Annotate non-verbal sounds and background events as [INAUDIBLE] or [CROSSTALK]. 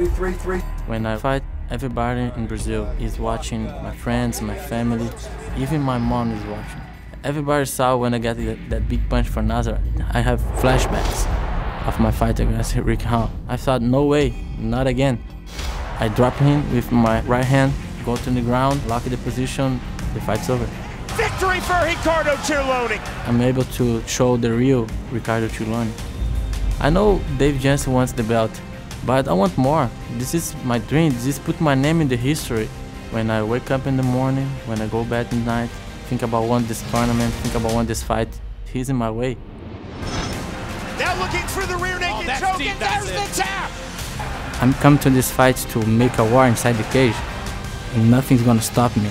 Ready, three, three. When I fight, everybody in Brazil is watching, my friends, my family, even my mom is watching. Everybody saw when I got that, that big punch for Nazareth. I have flashbacks of my fight against [LAUGHS] Rick Hall. I thought, no way, not again. I drop him with my right hand, go to the ground, lock the position, the fight's over. Victory for Ricardo Tirloni! I'm able to show the real Ricardo Tirloni. I know Dave Jansen wants the belt, but I want more. This is my dream. This put my name in the history. When I wake up in the morning, when I go bed at night, think about one this tournament, think about one this fight, he's in my way. Now looking for the rear naked oh, choke, deep, and there's the tap! I'm come to this fight to make a war inside the cage, and nothing's gonna stop me.